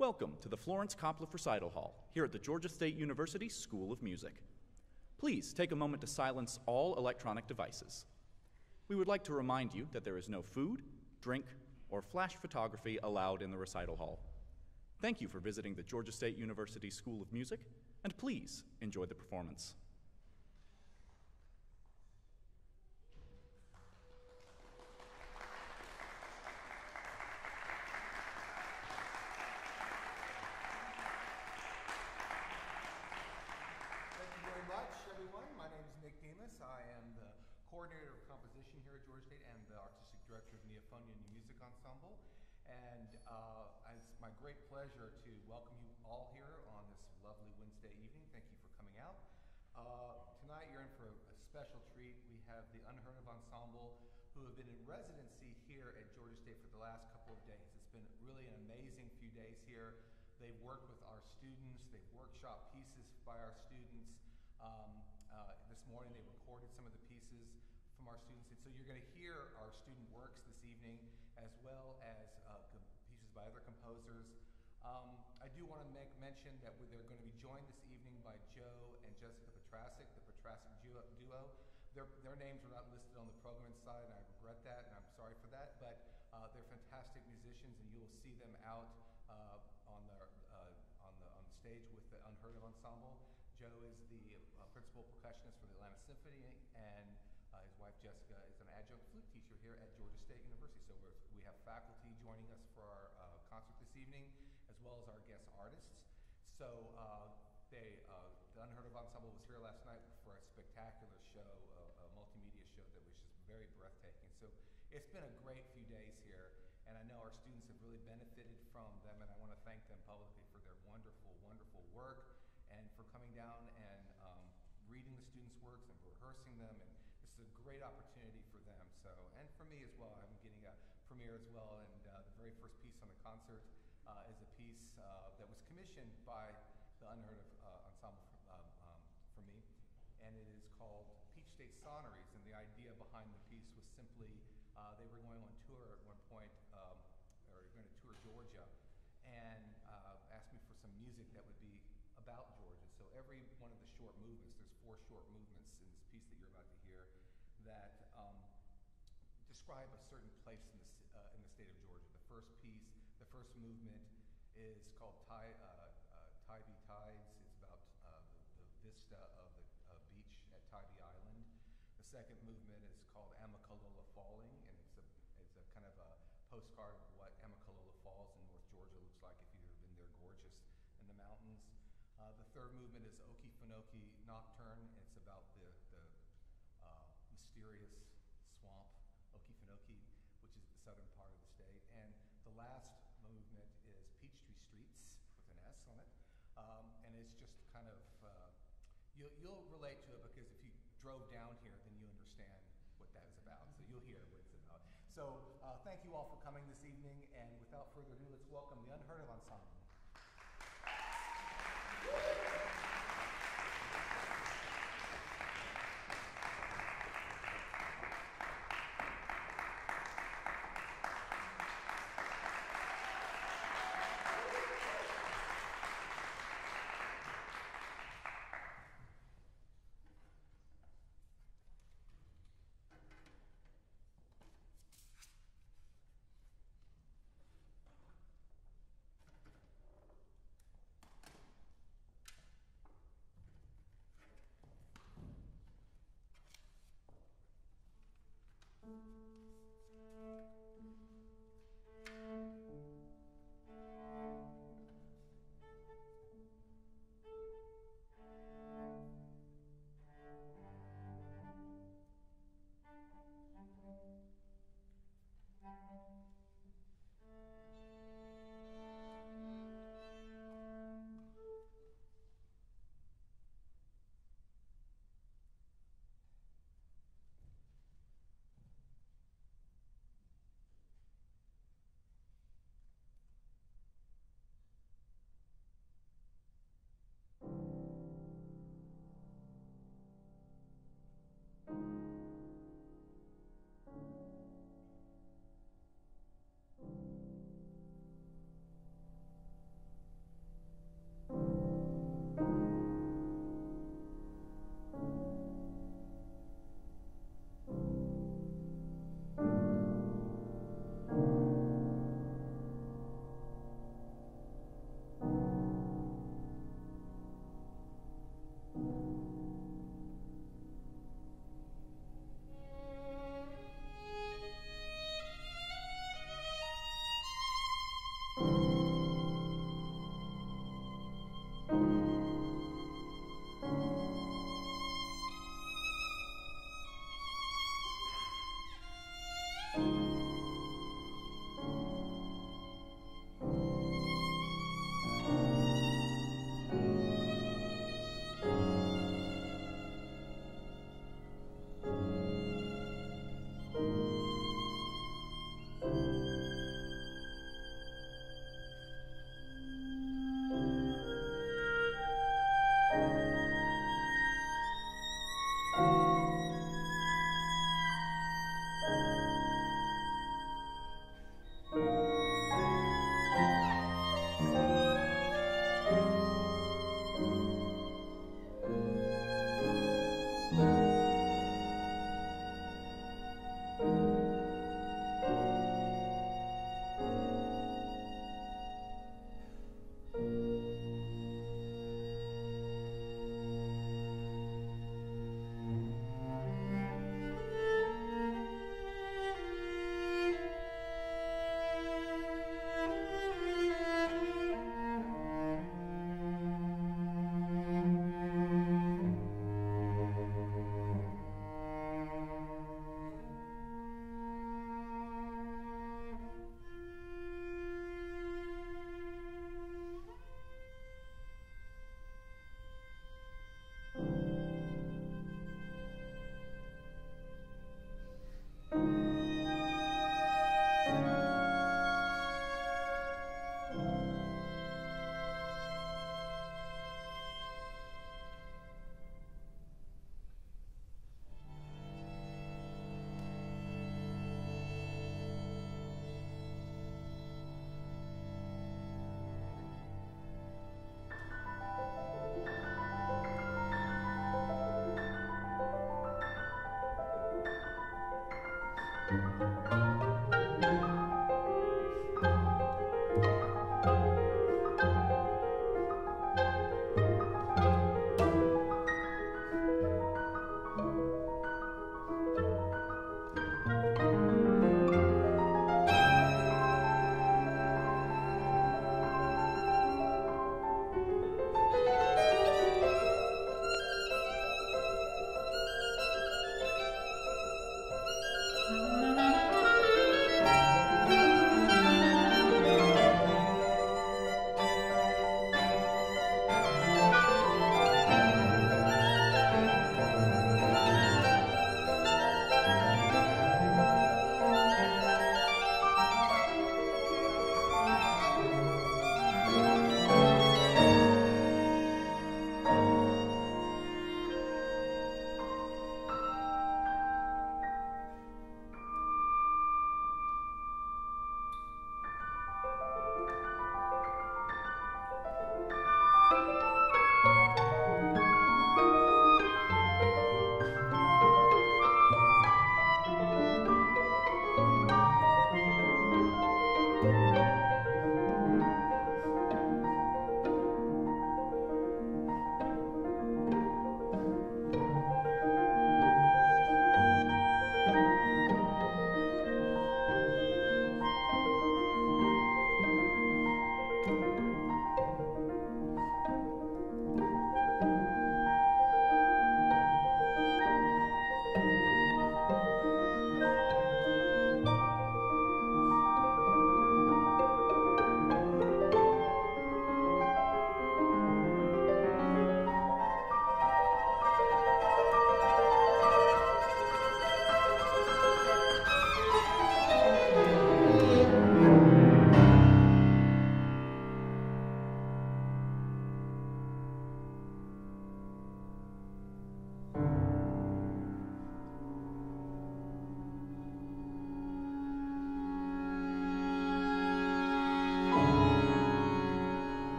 Welcome to the Florence Kopleff Recital Hall here at the Georgia State University School of Music. Please take a moment to silence all electronic devices. We would like to remind you that there is no food, drink, or flash photography allowed in the recital hall. Thank you for visiting the Georgia State University School of Music, and please enjoy the performance. Thank you very much, everyone. My name is Nick Demos. I am the coordinator of composition here at Georgia State and the artistic director of Neophonian Music Ensemble. And uh, it's my great pleasure to welcome you all here on this lovely Wednesday evening. Thank you for coming out. Uh, tonight you're in for a, a special treat. We have the Unheard of Ensemble who have been in residency here at Georgia State for the last couple of days. It's been really an amazing few days here. They've worked with our students, they've workshopped pieces by our students. Um, uh, this morning they recorded some of the pieces from our students. And so you're going to hear our student works this evening as well as uh, pieces by other composers. Um, I do want to make mention that they're going to be joined this evening by Joe and Jessica Petrasek, the Petrasek duo. duo. Their, their names were not listed on the program side, and I regret that, and I'm sorry for that. But uh, they're fantastic musicians, and you will see them out uh, on the uh, on the on the stage with the Unheard of Ensemble. Joe is the uh, principal percussionist for the Atlanta Symphony, and uh, his wife Jessica is an adjunct flute teacher here at Georgia State University. So we have faculty joining us for our uh, concert this evening, as well as our guest artists. So uh, they, uh, the Unheard of Ensemble was here last night for a spectacular show, a, multimedia show that was just very breathtaking. So it's been a great few days here, and I know our students have really benefited from them, and I want to thank them publicly for their wonderful, wonderful work and for coming down and um, reading the students' works and rehearsing them. And a great opportunity for them. So, and for me as well, I'm getting a premiere as well. And uh, the very first piece on the concert uh, is a piece uh, that was commissioned by the Unheard of uh, Ensemble for, um, um, for me, and it is called Peach State Sonneries. And the idea behind the piece was simply uh, they were going on tour at one point, um, or going to tour Georgia, and uh, asked me for some music that would be about Georgia. So every one of the short movements, there's four short movements in this piece that you're about to hear, that um, describe a certain place in the, uh, in the state of Georgia. The first piece, the first movement is called Ty, uh, uh, Tybee Tides. It's about uh, the, the vista of the beach at Tybee Island. The second movement is called Amicalola Falling, and it's a, it's a kind of a postcard of what Amicalola Falls in North Georgia looks like if you've ever been there, gorgeous in the mountains. Uh, the third movement is Okefenokee Nocturne. It's about the, the uh, mysterious swamp, Okefenokee, which is the southern part of the state. And the last movement is Peachtree Streets with an S on it. Um, and it's just kind of, uh, you'll, you'll relate to it because if you drove down here, then you understand what that is about. So you'll hear what it's about. So uh, thank you all for coming this evening. And without further ado, let's welcome the Unheard of Ensemble.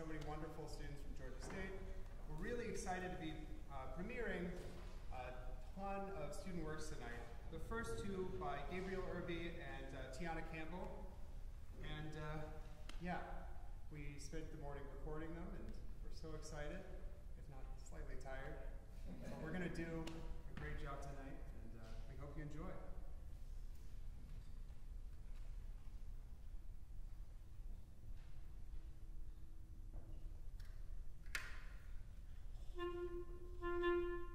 so many wonderful students from Georgia State. We're really excited to be uh, premiering a ton of student works tonight. The first two by Gabriel Irby and uh, Tiana Campbell. And uh, yeah, we spent the morning recording them and we're so excited, if not slightly tired. But we're going to do a great job tonight and uh, we hope you enjoy. Música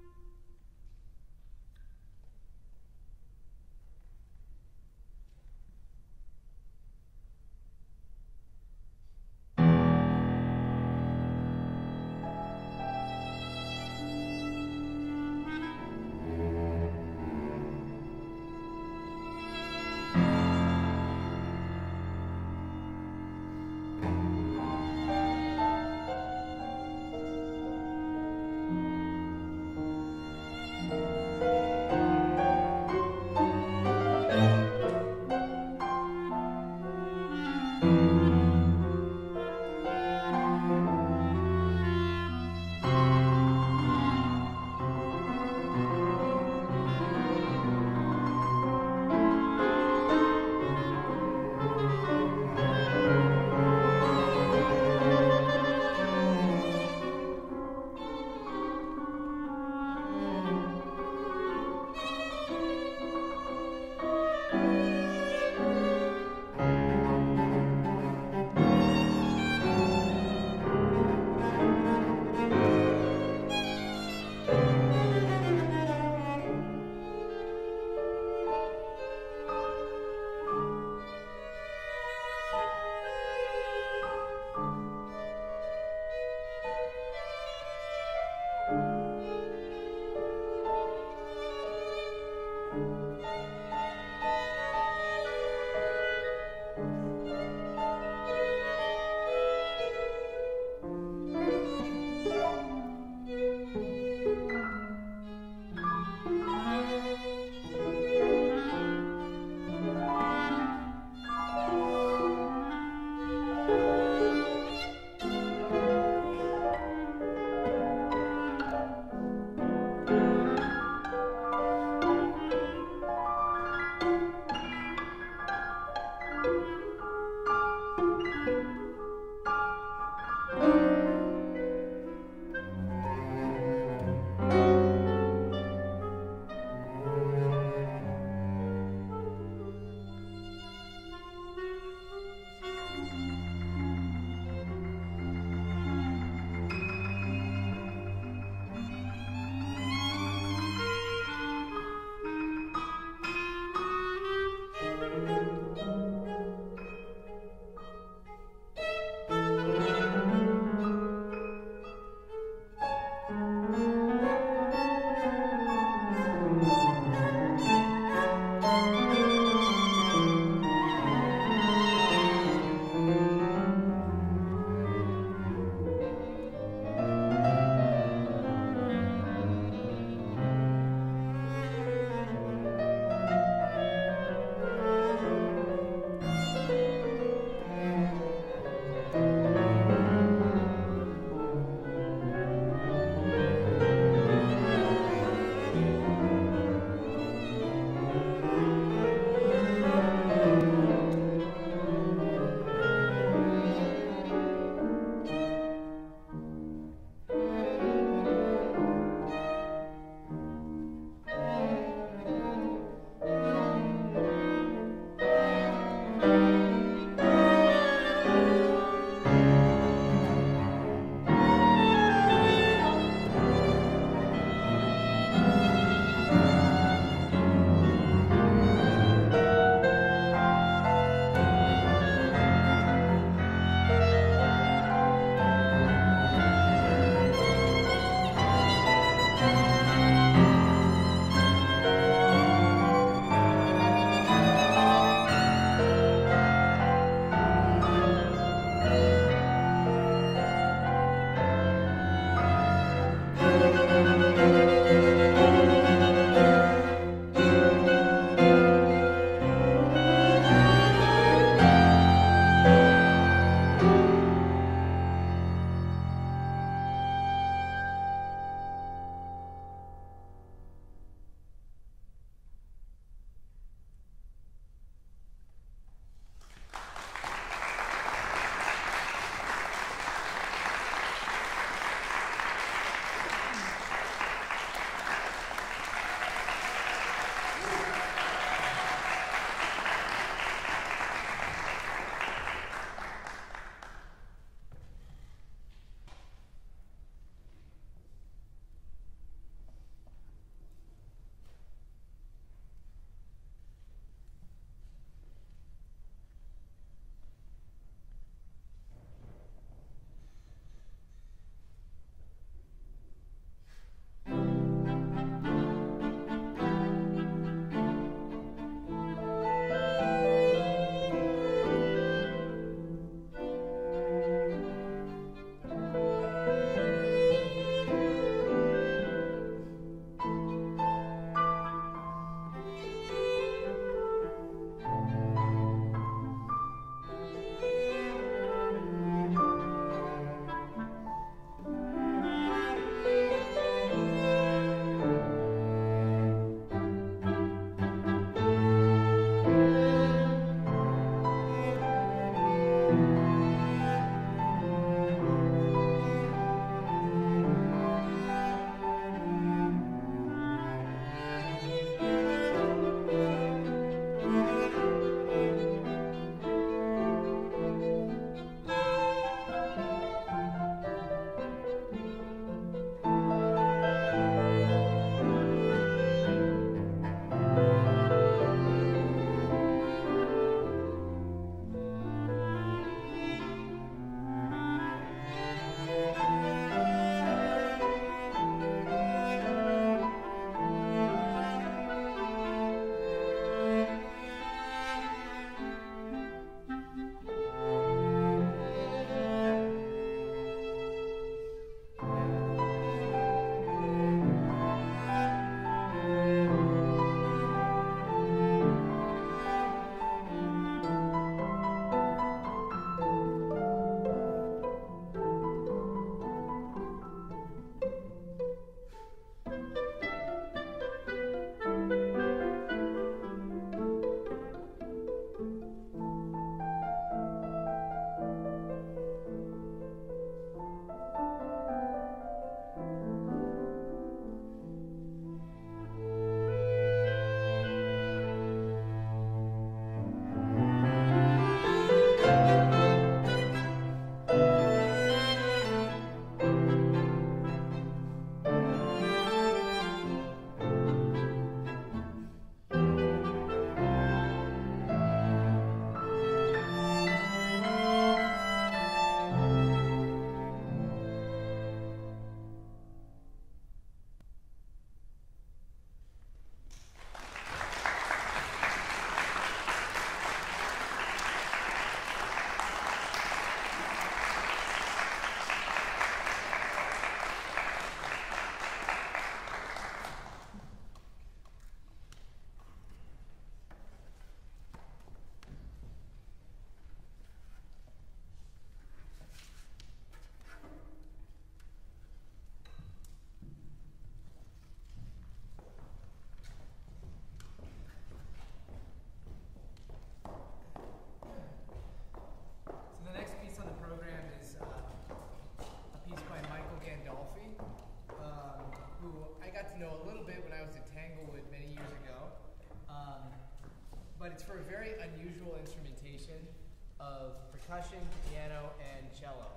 percussion, piano, and cello.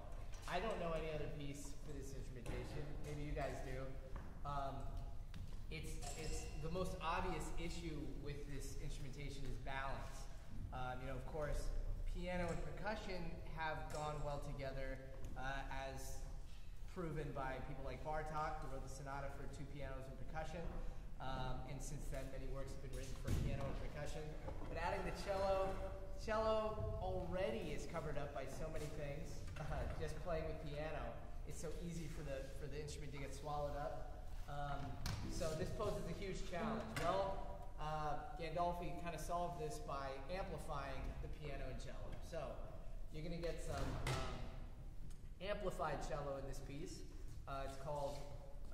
I don't know any other piece for this instrumentation. Maybe you guys do. Um, it's, it's the most obvious issue with this instrumentation is balance. Um, you know, of course, piano and percussion have gone well together uh, as proven by people like Bartok, who wrote the sonata for two pianos and percussion. Um, and since then, many works have been written for piano and percussion. But adding the cello, cello already is covered up by so many things. Uh, just playing with piano, it's so easy for the for the instrument to get swallowed up. Um, so this poses a huge challenge. Well, uh, Gandolfi kind of solved this by amplifying the piano and cello. So you're going to get some um, amplified cello in this piece. Uh, it's called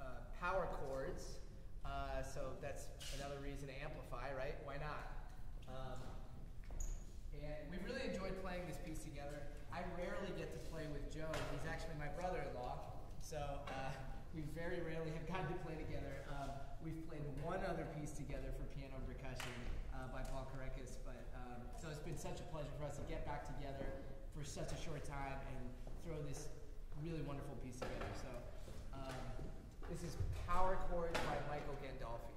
uh, power chords. Uh, so that's another reason to amplify, right? Why not? Um, and we really enjoyed playing this piece together. I rarely get to play with Joe. He's actually my brother-in-law, so uh, we very rarely have gotten to play together. Um, we've played one other piece together for piano and percussion uh, by Paul Karekis, but um, so it's been such a pleasure for us to get back together for such a short time and throw this really wonderful piece together. So. Um, this is Power Chords by Michael Gandolfi.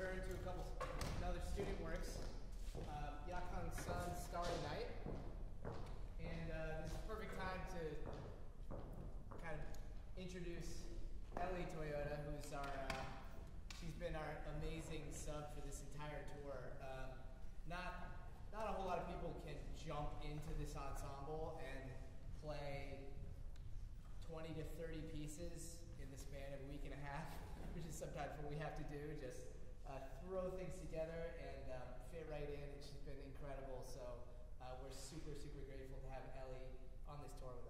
return to a couple another student works, um, uh, Yakon Sun's Starry Night. And uh, this is perfect time to kind of introduce Ellie Toyota, who's our, uh, she's been our amazing sub for this entire tour. Um, not, not a whole lot of people can jump into this ensemble and play 20 to 30 pieces in the span of a week and a half, which is sometimes what we have to do, just uh, throw things together and um, fit right in. And she's been incredible. So uh, we're super, super grateful to have Ellie on this tour with us.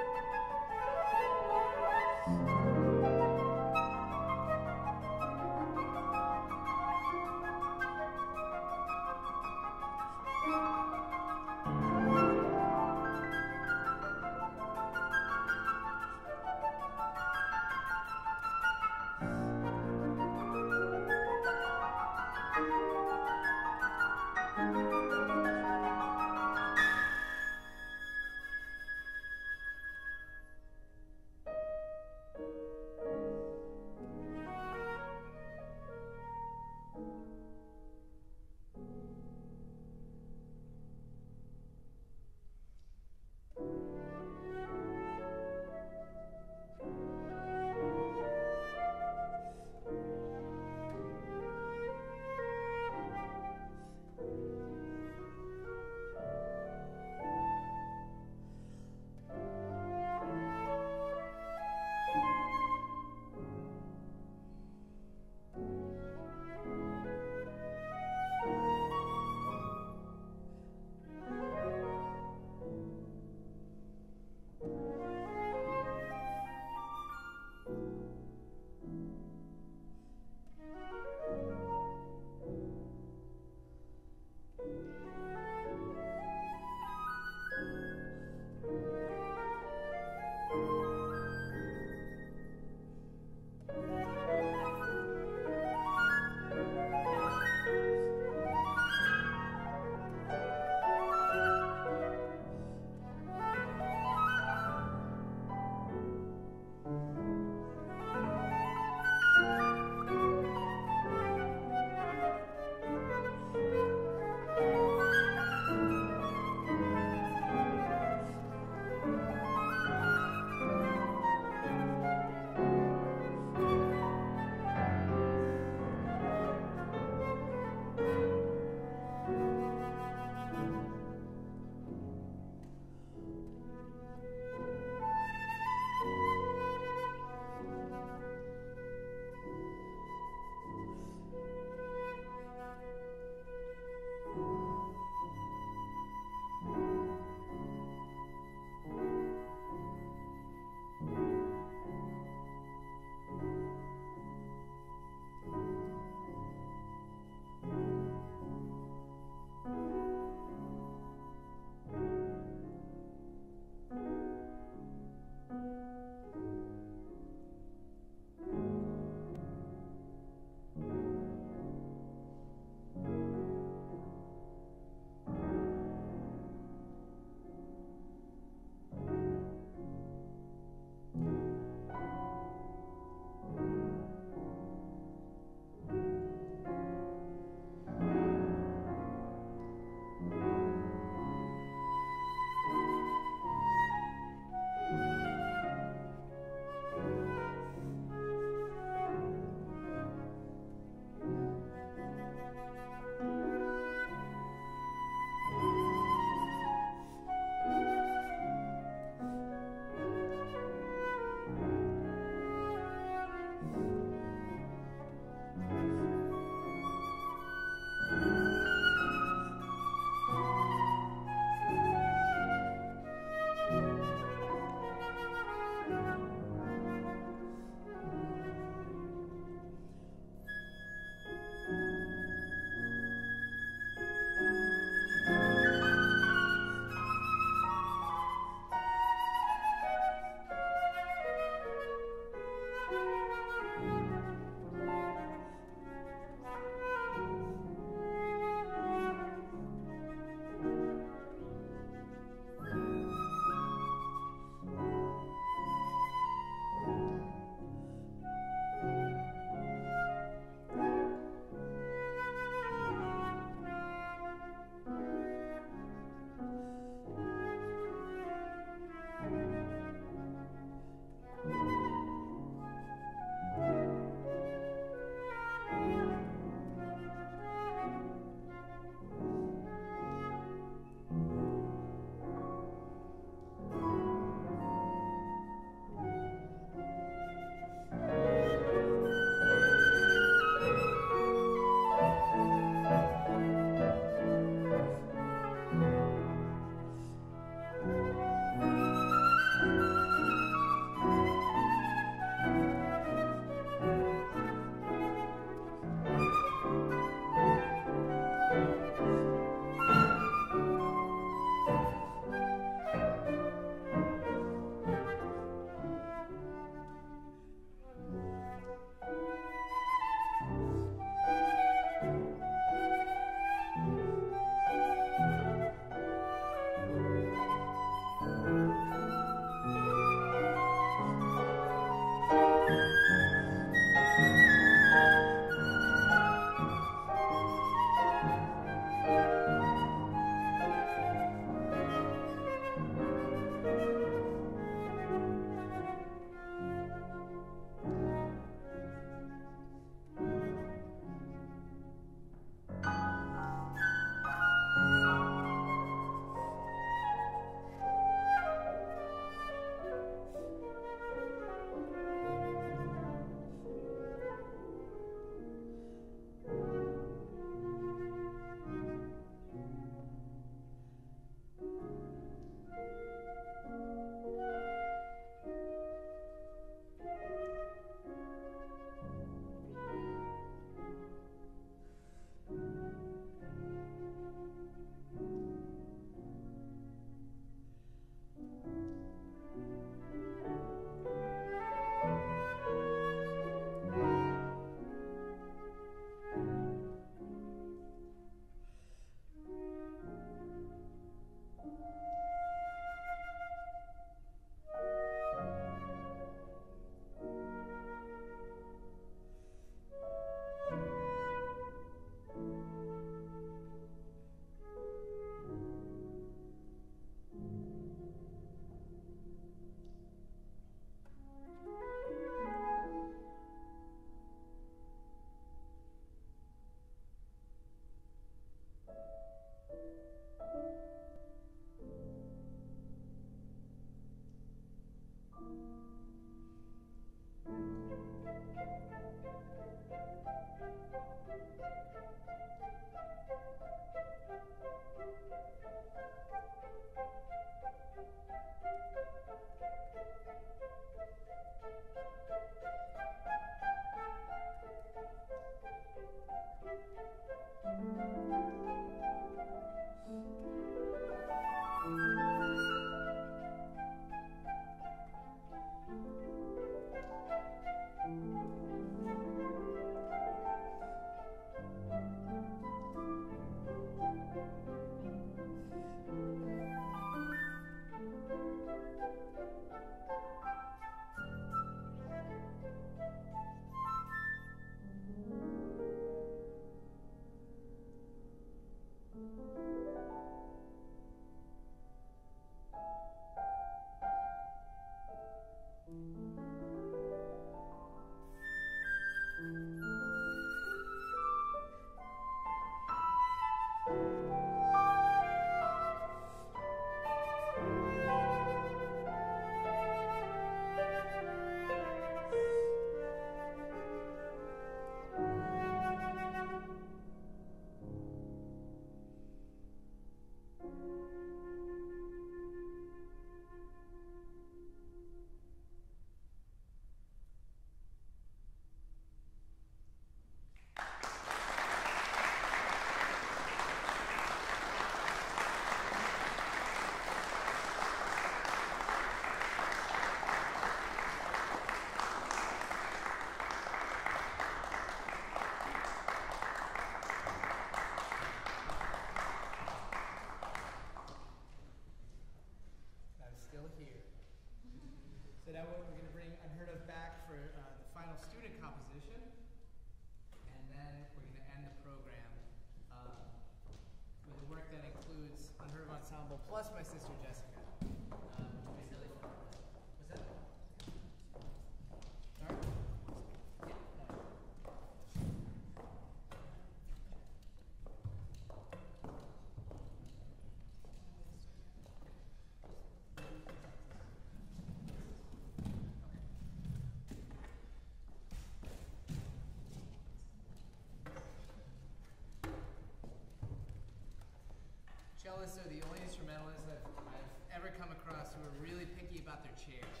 cellists are the only instrumentalists I've, I've ever come across who are really picky about their chairs.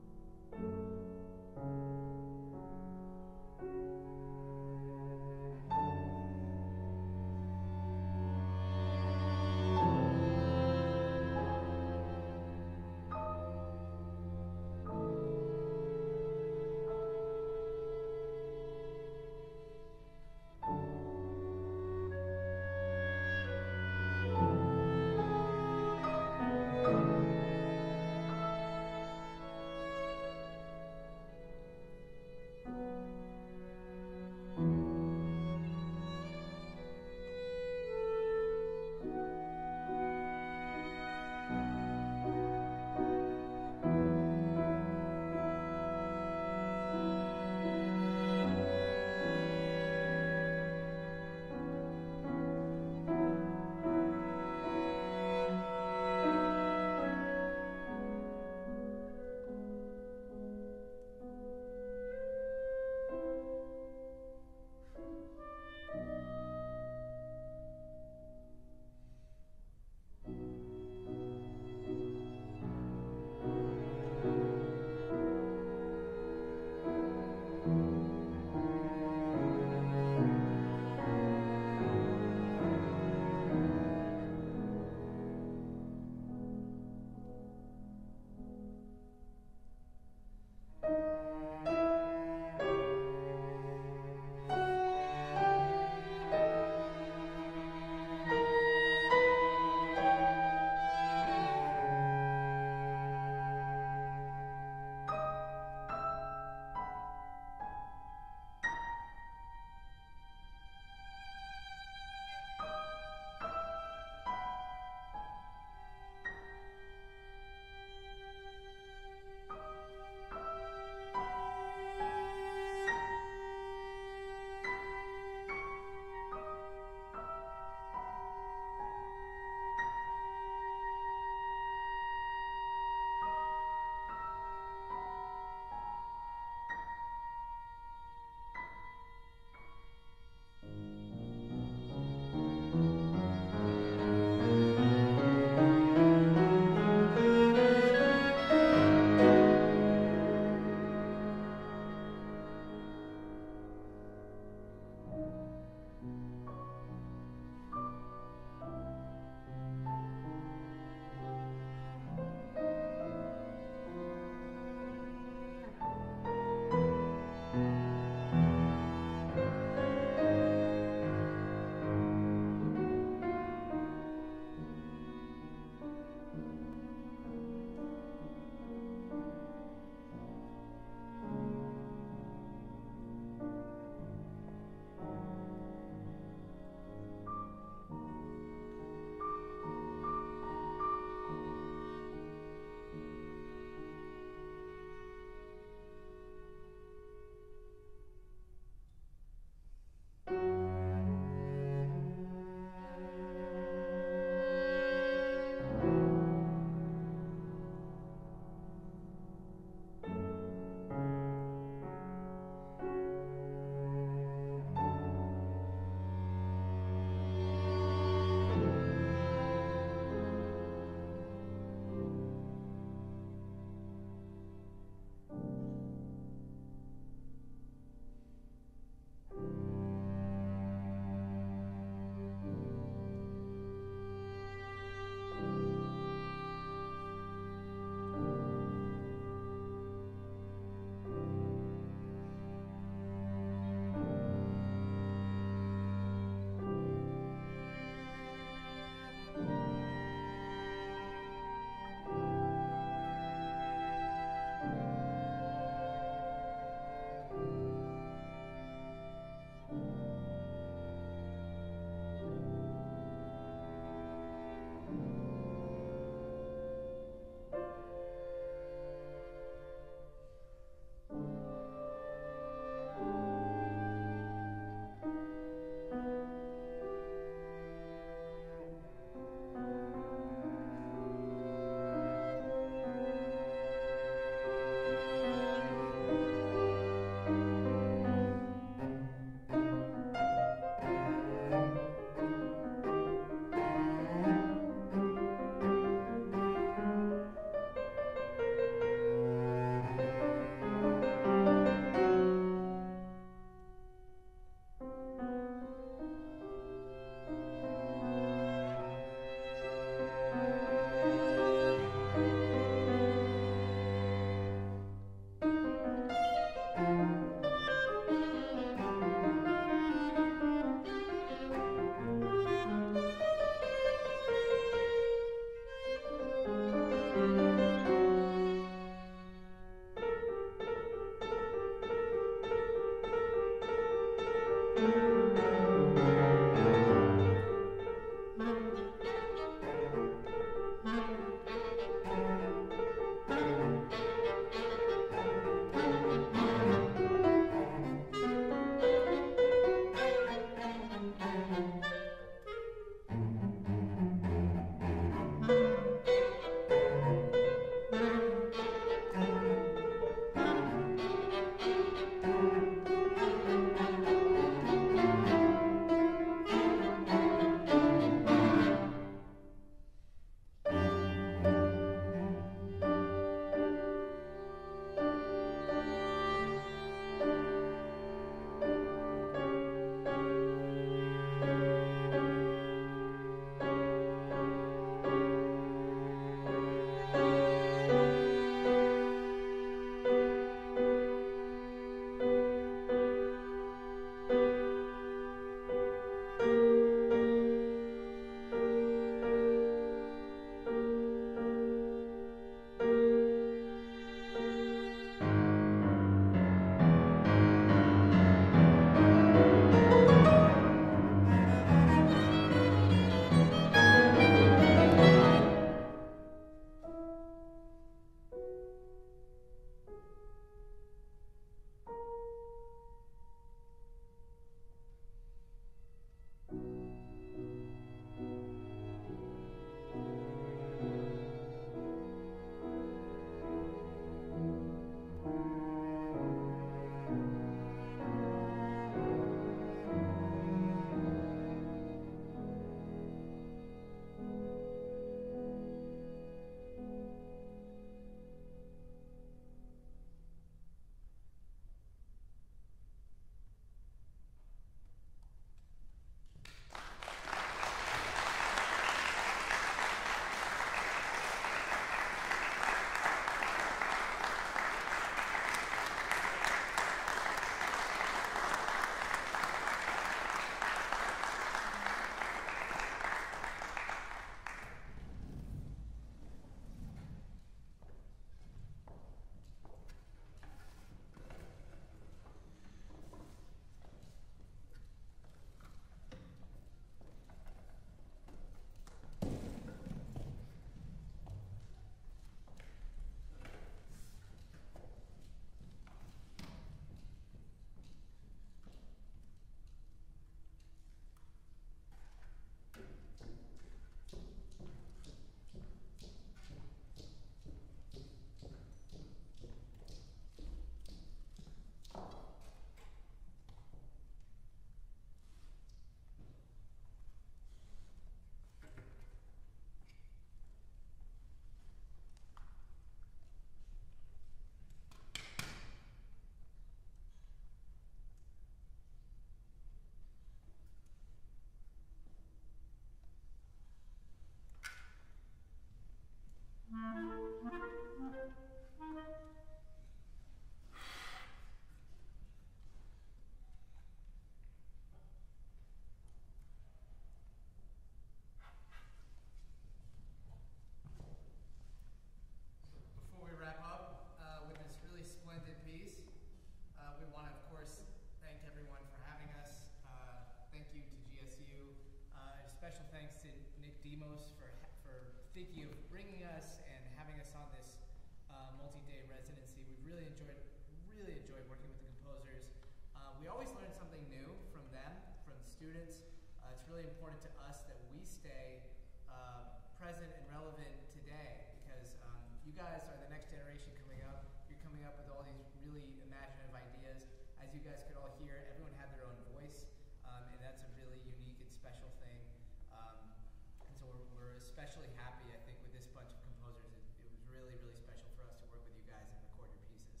especially happy, I think, with this bunch of composers. It, it was really, really special for us to work with you guys and record your pieces.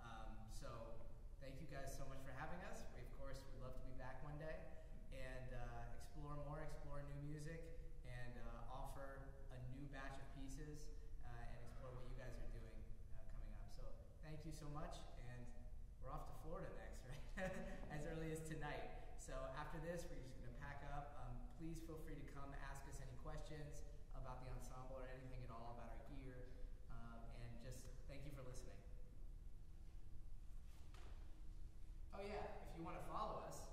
Um, so thank you guys so much for having us. We, of course, would love to be back one day and uh, explore more, explore new music, and uh, offer a new batch of pieces uh, and explore what you guys are doing uh, coming up. So thank you so much, and we're off to Florida next, right? as early as tonight. So after this, we're just going to pack up. Um, please feel free to come ask us any questions about the ensemble or anything at all about our gear. Um, and just thank you for listening. Oh yeah, if you want to follow us,